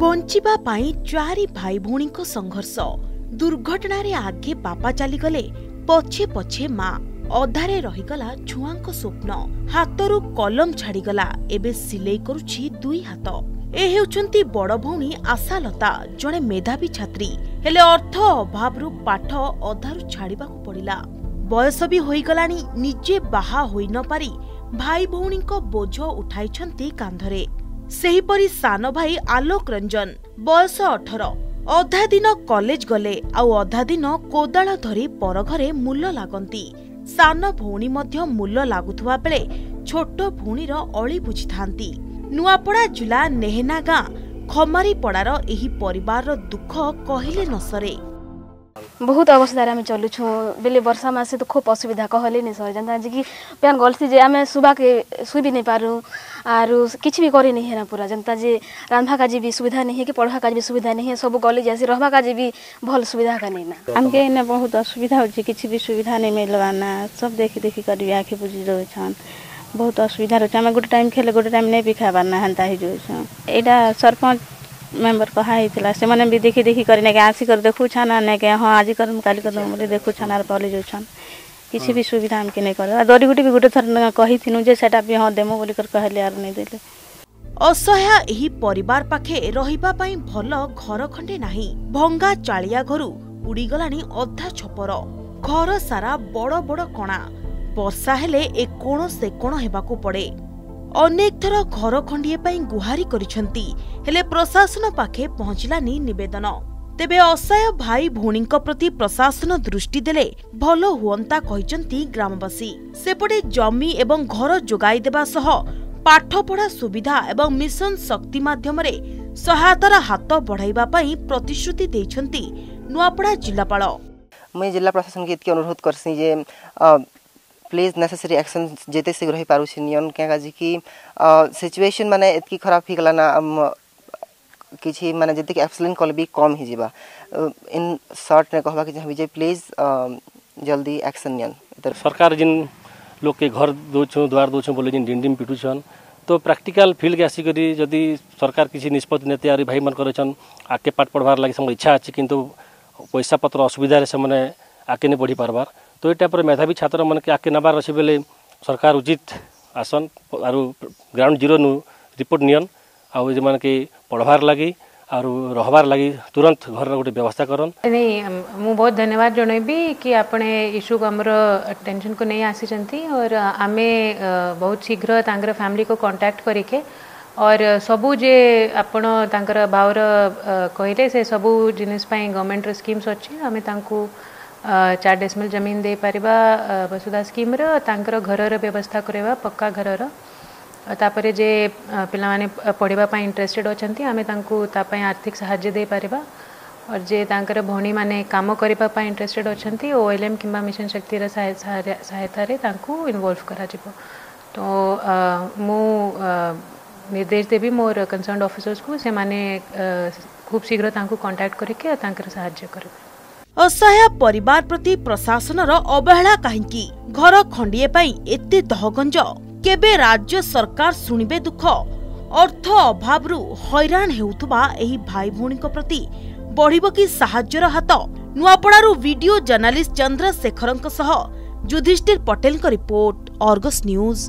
ବଞ୍ଚିବା ପାଇଁ ଚାରି ଭାଇ ଭଉଣୀଙ୍କ ସଂଘର୍ଷ ଦୁର୍ଘଟଣାରେ ଆଗେ ବାପା ଚାଲିଗଲେ ପଛେ ପଛେ ମା ଅଧାରେ ରହିଗଲା ଛୁଆଙ୍କ ସ୍ୱପ୍ନ ହାତରୁ କଲମ ଛାଡ଼ିଗଲା ଏବେ ସିଲେଇ କରୁଛି ଦୁଇ ହାତ ଏ ହେଉଛନ୍ତି ବଡ଼ ଭଉଣୀ ଆଶାଲତା ଜଣେ ମେଧାବୀ ଛାତ୍ରୀ ହେଲେ ଅର୍ଥ ଅଭାବରୁ ପାଠ ଅଧାରୁ ଛାଡ଼ିବାକୁ ପଡ଼ିଲା ବୟସ ବି ହୋଇଗଲାଣି ନିଜେ ବାହା ହୋଇନପାରି ଭାଇ ଭଉଣୀଙ୍କ ବୋଝ ଉଠାଇଛନ୍ତି କାନ୍ଧରେ ସେହିପରି ସାନ ଭାଇ ଆଲୋକ ରଞ୍ଜନ ବୟସ ଅଠର ଅଧା ଦିନ କଲେଜ ଗଲେ ଆଉ ଅଧା ଦିନ କୋଦାଳ ଧରି ପରଘରେ ମୂଲ ଲାଗନ୍ତି ସାନ ଭଉଣୀ ମଧ୍ୟ ମୂଲ ଲାଗୁଥିବା ବେଳେ ଛୋଟ ଭଉଣୀର ଅଳି ବୁଝିଥାନ୍ତି ନୂଆପଡ଼ା ଜିଲ୍ଲା ନେହେନା ଗାଁ ଖମାରିପଡ଼ାର ଏହି ପରିବାରର ଦୁଃଖ କହିଲେ ନ ସରେ ବହୁତ ଅସୁବିଧାରେ ଆମେ ଚଲୁଛୁ ବେଲେ ବର୍ଷା ମାସେ ତ ଖୁବ୍ ଅସୁବିଧା କହିଲେ ନି ସରିଯାନ୍ତା ଯେକି ପ୍ୟାନ୍ ଗଲସି ଯେ ଆମେ ଶୁବାକେ ଶୁଇ ବି ନେଇପାରୁ ଆରୁ କିଛି ବି କରି ନେଇ ହେରା ପୁରା ଯେନ୍ତା ଯେ ରାନ୍ଧବା କାଜି ବି ସୁବିଧା ନେଇ କି ପଢ଼ବା କାଜି ବି ସୁବିଧା ନେଇ ସବୁ ଗଲି ଯାଏସି ରହବା କାଜି ବି ଭଲ ସୁବିଧା କା ନେଇ ନା ଆମକେ ଏଇନେ ବହୁତ ଅସୁବିଧା ହେଉଛି କିଛି ବି ସୁବିଧା ନେଇ ମିଲବା ନା ସବୁ ଦେଖି ଦେଖି କରିବି ଆଖି ବୁଜି ଦେଉଛନ୍ ବହୁତ ଅସୁବିଧା ରହୁଛି ଆମେ ଗୋଟେ ଟାଇମ୍ ଖେଲେ ଗୋଟେ ଟାଇମ୍ ନେଇ ବି ଖାଇବାର ନା ହେନ୍ତା ହେଇଯାଉଛନ୍ ଏଇଟା ସରପଞ୍ଚ ମେମ୍ବର କହା ହେଇଥିଲା ସେମାନେ ବି ଦେଖି ଦେଖି କରି ନେକେ ଆସିକରି ଦେଖୁଛନ୍ ଆର୍ ନେକେ ହଁ ଆଜି କରମ୍ କାଲି କରମ୍ ବୋଲି ଦେଖୁଛନ୍ ଆର୍ ପଲି ଯାଉଛନ୍ କିଛି ବି ସୁବିଧା ଆମକେ ନେଇ କର ଦରି ଗୁଟେ ବି ଗୋଟେ ଥର କହିଥିନୁ ଯେ ସେଟା ବି ହଁ ଦେମୁ ବୋଲି କହିଲେ ଆର୍ ନେଇ ଦେଲେ ଅସହାୟ ଏହି ପରିବାର ପାଖେ ରହିବା ପାଇଁ ଭଲ ଘର ଖଣ୍ଡେ ନାହିଁ ଭଙ୍ଗା ଚାଳିଆ ଘରୁ ଉଡ଼ିଗଲାଣି ଅଧା ଛପର ଘର ସାରା ବଡ଼ ବଡ଼ କଣା ବର୍ଷା ହେଲେ ଏ କୋଣ ସେ କୋଣ ହେବାକୁ ପଡ଼େ ଅନେକ ଥର ଘର ଖଣ୍ଡିଏ ପାଇଁ ଗୁହାରି କରିଛନ୍ତି ହେଲେ ପ୍ରଶାସନ ପାଖେ ପହଞ୍ଚିଲାନି ନିବେଦନ ତେବେ ଅସହାୟ ଭାଇ ଭଉଣୀଙ୍କ ପ୍ରତି ପ୍ରଶାସନ ଦୃଷ୍ଟି ଦେଲେ ଭଲ ହୁଅନ୍ତା କହିଛନ୍ତି ଗ୍ରାମବାସୀ ସେପଟେ ଜମି ଏବଂ ଘର ଯୋଗାଇ ଦେବା ସହ ପାଠପଢ଼ା ସୁବିଧା ଏବଂ ମିଶନ ଶକ୍ତି ମାଧ୍ୟମରେ ସହାୟତାର ହାତ ବଢ଼ାଇବା ପାଇଁ ପ୍ରତିଶ୍ରୁତି ଦେଇଛନ୍ତି ନୂଆପଡ଼ା ଜିଲ୍ଲାପାଳ ପ୍ଲିଜ୍ ନେସେସରି ଆକ୍ସନ୍ ଯେତେ ଶୀଘ୍ର ହେଇପାରୁଛି ନିଅନ୍ କାଁ କାଜି କି ସିଚୁଏସନ୍ ମାନେ ଏତ୍କି ଖରାପ ହେଇଗଲାନା କିଛି ମାନେ ଯେତିକି ଏକ୍ସପ୍ଲେନ୍ କଲେ ବି କମ୍ ହେଇଯିବା ଇନ୍ ସର୍ଟରେ କହବାକେ ଚାହିଁବି ଯେ ପ୍ଲିଜ୍ ଜଲ୍ଦି ଆକ୍ସନ୍ ନିଅନ୍ ସରକାର ଯେନ୍ লোককে ঘর দৌছুঁ দুয়ার দৌছুঁ বলে যেন ডিম ডিম পিটুছন তো প্রাকটিকাল ফিল্ডকে আসিকি যদি সরকার কিছু নিষ্পত্তি নেতে আর ভাই মান করেছেন আগে পাঠ পড়বার লাগে সে ইচ্ছা আছে কিন্তু পয়সা পত্র অসুবিধার সে আগে নি পড়ি পারবার तो ये टाइप मेधावी छात्र मन के आगे नबार अच्छे बोले सरकार उचित आसन आर ग्राउंड जीरो नु रिपोर्ट नियन आउ जे के पढ़वार लगे आर रहबार लगे तुरंत घर गोटे व्यवस्था कर बहुत धन्यवाद जनइबी कि आपने इश्यू को आम टेनसन को नहीं आसी और आम बहुत शीघ्र तांगर फैमिली को कंटाक्ट करके और सबू जे आपर तांकर कहले से सबू जिनिस पई गवर्नमेंट स्कीम्स अच्छे आम तांकू चार डेसमिल जमीन दे पार वसुधा स्कीम तर घर व्यवस्था करवा पक्का घर तापर जे पाने पढ़ापाई इंटरेस्टेड अच्छा आम तापाई आर्थिक साहय दे पार और जे तर भी मैंने कम करने इंटरेस्टेड अच्छा ओ एल एम कि मिशन शक्ति सहायतार इनवल्व कर तो मुदेश देवी मोर कनसर्ण अफिसर्स को खूब शीघ्र कंटाक्ट करके साय करेंगे असहाय पर प्रशासन अवहेला कहीं घर खंडे एत दहगंज केबे राज्य सरकार शुणे दुख अर्थ अभाव हईराण भाई भूनी को कि साजर हाथ नुआपड़ू video journalist Chandrashekhar Yudhishthir Patel report Argus news